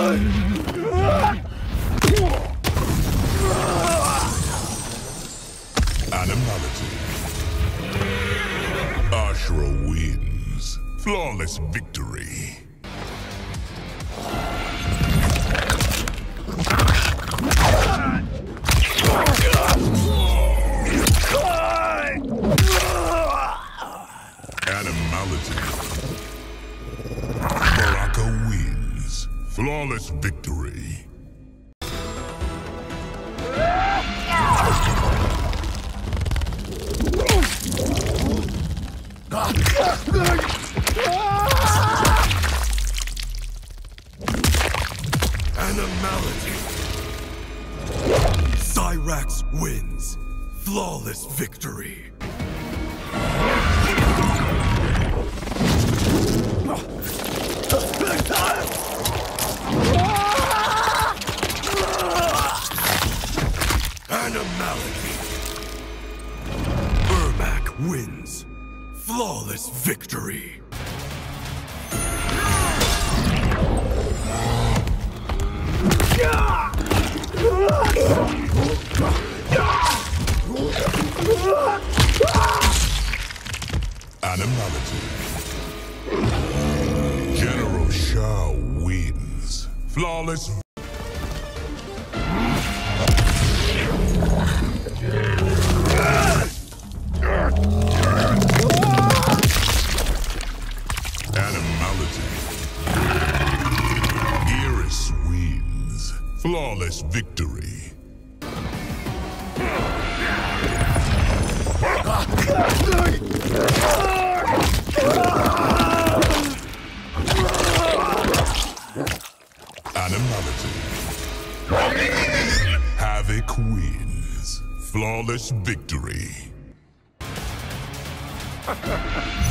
Animality. Ashrah wins. Flawless victory. Flawless victory. Animality. Cyrax wins. Flawless victory. Flawless Animality. Wins. Flawless victory. Flawless victory.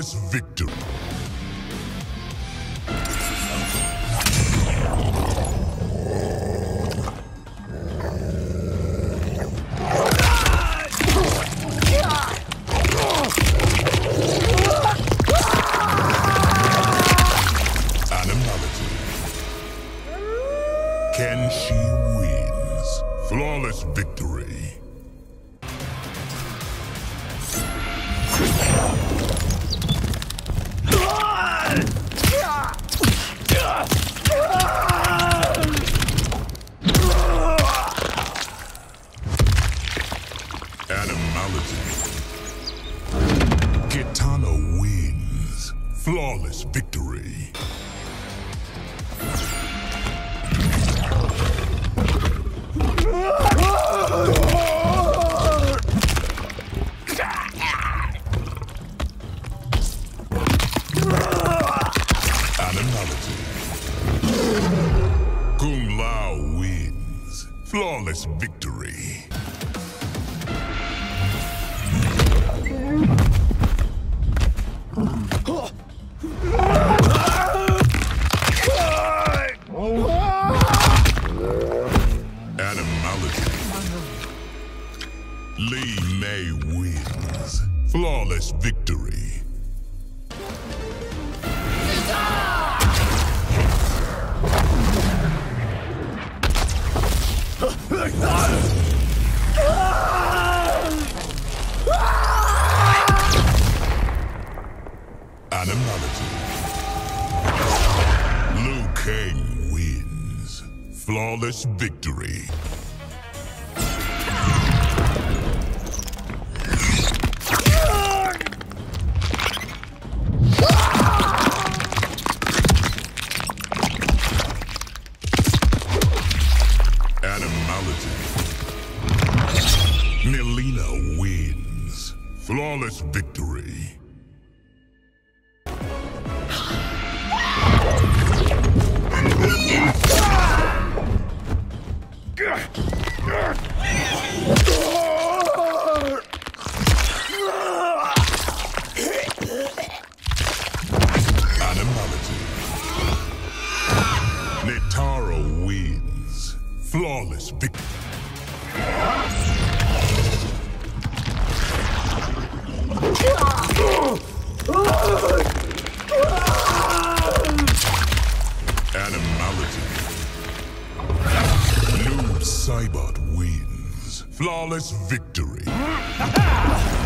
Flawless victory. Animality. Kenshi wins. Flawless victory. Flawless victory. Animality. Kung Lao wins. Flawless victory. Li Mei wins. Flawless victory. Animality. Liu Kang wins. Flawless victory. flawless victory. Flawless victory.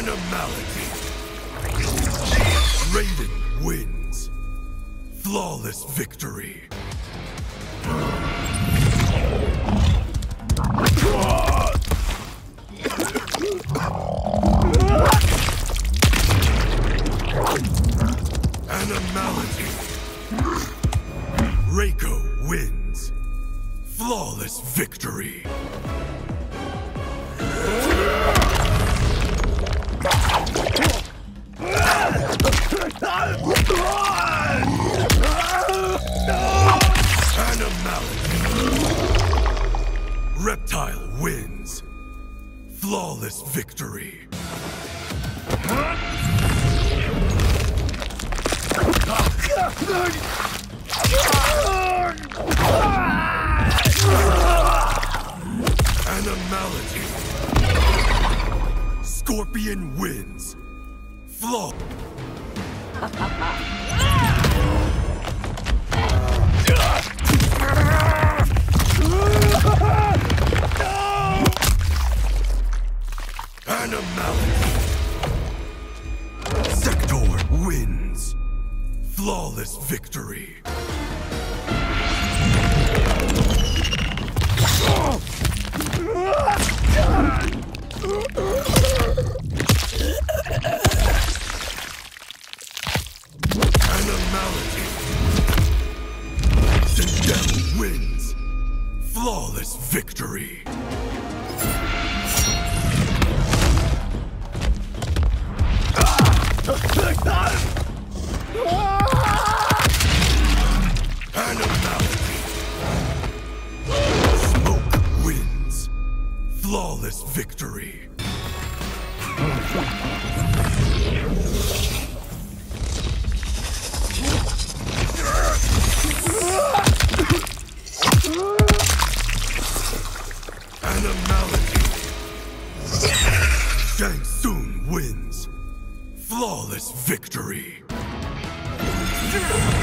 Animality. Raiden wins. Flawless victory. Animality. Reiko wins. Flawless victory. Reptile wins. Flawless victory. Animality. Scorpion wins. Flaw. Animality. Sektor wins. Flawless victory. Flawless victory. Smoke wins. Flawless victory. Animality.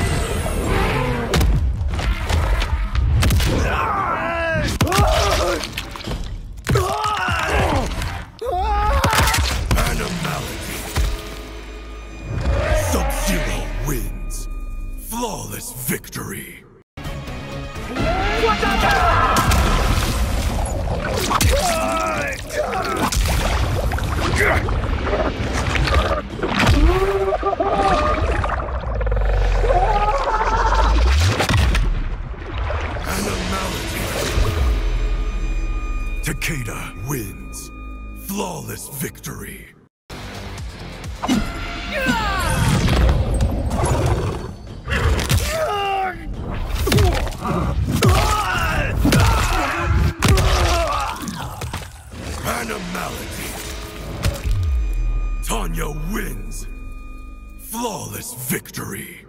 Victory. Animality. Tanya wins. Flawless victory.